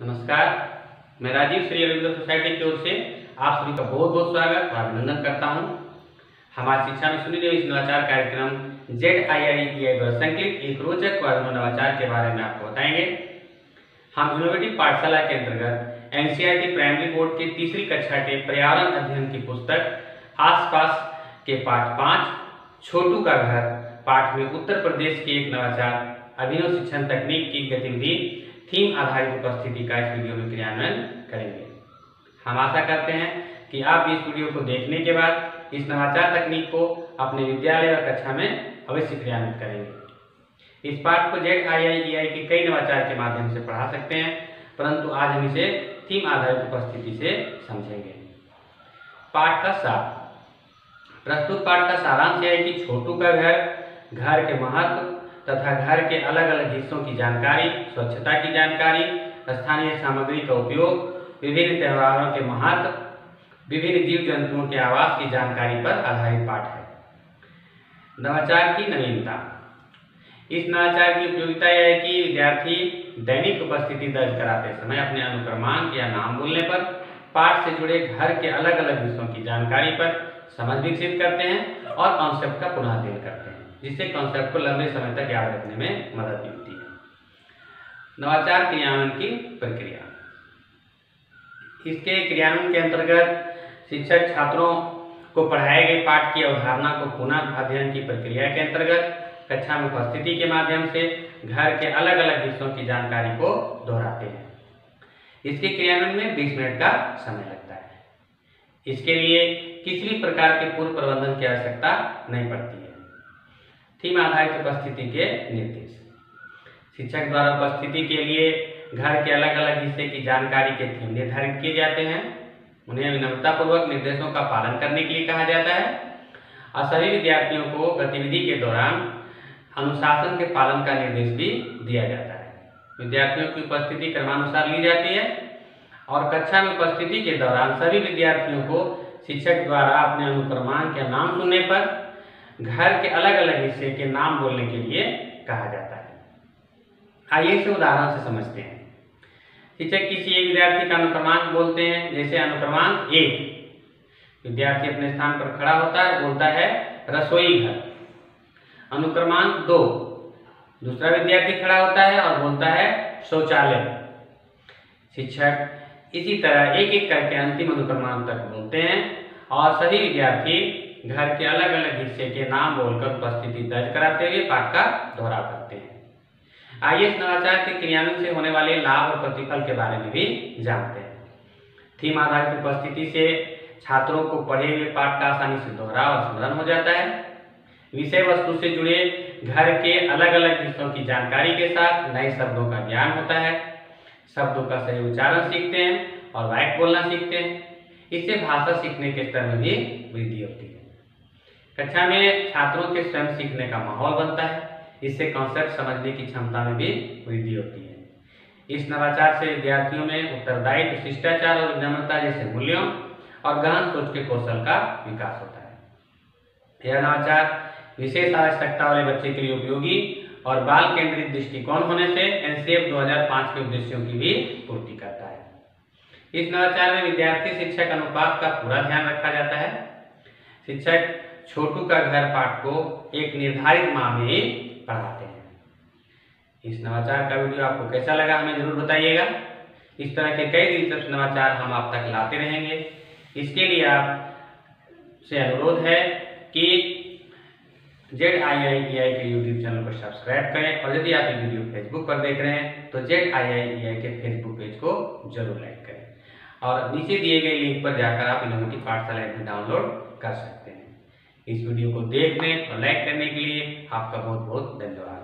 नमस्कार, मैं राजीव श्री अरविंद सोसाइटी की ओर से आप सभी का बहुत बहुत स्वागत और अभिनंदन करता हूँ। हमारी शिक्षा में सुनी इस नवाचार कार्यक्रम जेड आई आई ई आई द्वारा संकलित, एक रोचक और नवाचार के बारे में आपको बताएँगे। हम इनोवेटिव पाठशाला के अंतर्गत एनसीईआरटी प्राइमरी बोर्ड के तीसरी कक्षा के पर्यावरण अध्ययन की पुस्तक, आसपास के पाठ पाँच, छोटू का घर, पाठ में उत्तर प्रदेश के एक नवाचार, अभिनव शिक्षण तकनीक की गतिविधि थीम आधारित उपस्थिति का इस वीडियो में क्रियान्वयन करेंगे। हम आशा करते हैं कि आप इस वीडियो को देखने के बाद इस नवाचार तकनीक को अपने विद्यालय और कक्षा में अवश्य क्रियान्वित करेंगे। इस पाठ को जेड आई आई आई के कई नवाचार के माध्यम से पढ़ा सकते हैं, परंतु आज हम इसे थीम आधारित उपस्थिति से समझेंगे। पाठ का सार। प्रस्तुत पाठ का सारांश यह है कि छोटू का घर घर के महत्व तथा घर के अलग अलग हिस्सों की जानकारी, स्वच्छता की जानकारी, स्थानीय सामग्री का उपयोग, विभिन्न त्योहारों के महत्व, विभिन्न जीव जंतुओं के आवास की जानकारी पर आधारित पाठ है। नवाचार की नवीनता। इस नवाचार की उपयोगिता यह है कि विद्यार्थी दैनिक उपस्थिति दर्ज कराते समय अपने अनुक्रमांक या नाम बोलने पर, पाठ से जुड़े घर के अलग अलग हिस्सों की जानकारी पर समझ विकसित करते हैं और कॉन्सेप्ट का पुनः करते हैं। जिससे कॉन्सेप्ट को लंबे समय तक याद रखने में मदद मिलती है। नवाचार क्रियान्वयन की प्रक्रिया। इसके क्रियान्वयन के अंतर्गत शिक्षक छात्रों को पढ़ाए गए पाठ की अवधारणा को पुनः अध्ययन की प्रक्रिया के अंतर्गत कक्षा में उपस्थिति के माध्यम से घर के अलग अलग हिस्सों की जानकारी को दोहराते हैं। इसके क्रियान्वयन में 20 मिनट का समय लगता है। इसके लिए किसी भी प्रकार के पूर्व प्रबंधन की आवश्यकता नहीं पड़ती है। थीम आधारित उपस्थिति के निर्देश। शिक्षक द्वारा उपस्थिति के लिए घर के अलग अलग हिस्से की जानकारी के थीम निर्धारित किए जाते हैं। उन्हें विनम्रतापूर्वक निर्देशों का पालन करने के लिए कहा जाता है। और सभी विद्यार्थियों को गतिविधि के दौरान अनुशासन के पालन का निर्देश भी दिया जाता है। विद्यार्थियों की उपस्थिति क्रमानुसार ली जाती है। और कक्षा में उपस्थिति के दौरान सभी विद्यार्थियों को शिक्षक द्वारा अपने अनुक्रमांक या नाम सुनने पर घर के अलग अलग हिस्से के नाम बोलने के लिए कहा जाता है। आइए इसे उदाहरण से समझते हैं। शिक्षक किसी एक विद्यार्थी का अनुक्रमांक बोलते हैं, जैसे अनुक्रमांक एक। विद्यार्थी अपने स्थान पर खड़ा होता है, बोलता है, रसोई घर। अनुक्रमांक दो। दूसरा विद्यार्थी खड़ा होता है और बोलता है, शौचालय। शिक्षक इसी तरह एक एक करके अंतिम अनुक्रमांक तक बोलते हैं और सभी विद्यार्थी घर के अलग अलग हिस्से के नाम बोलकर उपस्थिति दर्ज कराते हुए पाठ का दोहराव करते हैं। आइए नवाचार के क्रियान्वयन से होने वाले लाभ और प्रतिफल के बारे में भी जानते हैं। थीम आधारित उपस्थिति से छात्रों को पढ़े हुए पाठ का आसानी से दोहराव और स्मरण हो जाता है। विषय वस्तु से जुड़े घर के अलग अलग हिस्सों की जानकारी के साथ नए शब्दों का ज्ञान होता है। शब्दों का सही उच्चारण सीखते हैं और वाक्य बोलना सीखते हैं। इससे भाषा सीखने के स्तर में भी वृद्धि होती है। कक्षा में छात्रों के स्वयं सीखने का माहौल बनता है। इससे कॉन्सेप्ट समझने की क्षमता में भी वृद्धि होती है। इस नवाचार से विद्यार्थियों में उत्तरदायित्व, शिष्टाचार और विनम्रता जैसे मूल्यों और गहन सोच के कौशल का विकास होता है। यह नवाचार विशेष आवश्यकता वाले बच्चे के लिए उपयोगी और बाल केंद्रित दृष्टिकोण होने से एनसीएफ 2005 के उद्देश्यों की भी पूर्ति करता है। इस नवाचार में विद्यार्थी शिक्षक अनुपात का पूरा ध्यान रखा जाता है। शिक्षक छोटू का घर पाठ को एक निर्धारित माह में पढ़ाते हैं। इस नवाचार का वीडियो आपको कैसा लगा हमें ज़रूर बताइएगा। इस तरह के कई दिलचस्प नवाचार हम आप तक लाते रहेंगे। इसके लिए आप से अनुरोध है कि जेड आई आई ई आई के यूट्यूब चैनल को सब्सक्राइब करें और यदि आप ये वीडियो फेसबुक पर देख रहे हैं तो जेड आई आई ई आई के फेसबुक पेज को ज़रूर लाइक करें। और नीचे दिए गए लिंक पर जाकर आप इनोवेटिव पाठशाला ऐप डाउनलोड कर सकते हैं। इस वीडियो को देखने और लाइक करने के लिए आपका बहुत बहुत धन्यवाद।